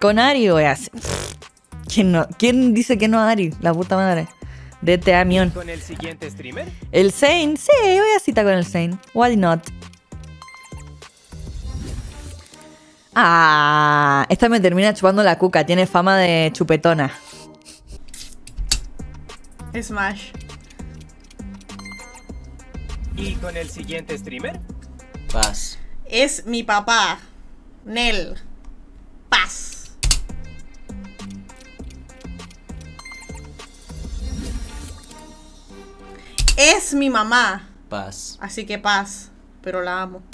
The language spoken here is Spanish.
Con Ari voy a hacer. ¿Quién, no? ¿Quién dice que no a Ari? La puta madre. DTA Mion. ¿Con el siguiente streamer? El Zane, sí, voy a cita con el Zane. Why not? Ah, esta me termina chupando la cuca. Tiene fama de chupetona. Smash. ¿Y con el siguiente streamer? Paz. Es mi papá. Nel. Es mi mamá. Paz. Así que paz. Pero la amo.